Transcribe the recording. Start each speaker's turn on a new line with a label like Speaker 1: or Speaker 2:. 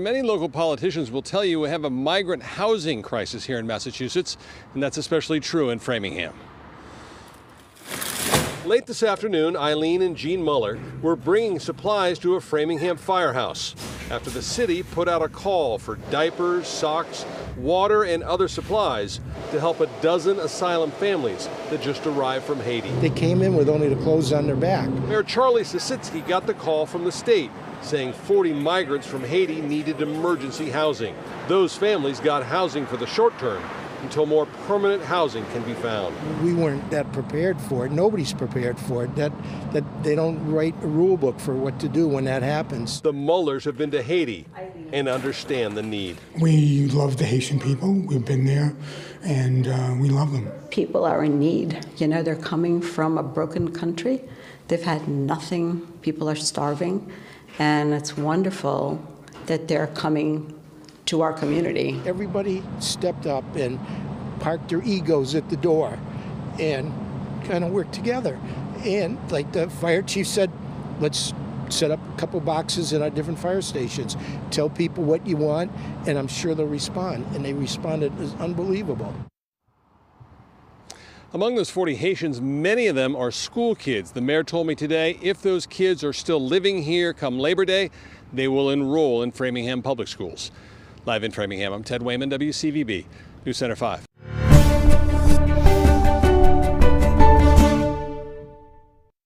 Speaker 1: Many local politicians will tell you we have a migrant housing crisis here in Massachusetts, and that's especially true in Framingham. Late this afternoon, Eileen and Gene Muller were bringing supplies to a Framingham firehouse after the city put out a call for diapers, socks, water, and other supplies to help a dozen asylum families that just arrived from Haiti.
Speaker 2: They came in with only the clothes on their back.
Speaker 1: Mayor Charlie Sisitsky got the call from the state saying 40 migrants from Haiti needed emergency housing. Those families got housing for the short term until more permanent housing can be found.
Speaker 2: We weren't that prepared for it. Nobody's prepared for it. That that they don't write a rule book for what to do when that happens.
Speaker 1: The Mullers have been to Haiti and understand the need.
Speaker 3: We love the Haitian people. We've been there and uh, we love them.
Speaker 4: People are in need. You know, they're coming from a broken country. They've had nothing. People are starving. And it's wonderful that they're coming to our community.
Speaker 2: Everybody stepped up and parked their egos at the door and kind of worked together. And like the fire chief said, let's set up a couple boxes in our different fire stations. Tell people what you want, and I'm sure they'll respond. And they responded it was unbelievable.
Speaker 1: Among those 40 Haitians, many of them are school kids. The mayor told me today if those kids are still living here come Labor Day, they will enroll in Framingham Public Schools. Live in Framingham, I'm Ted Wayman, WCVB, News Center 5.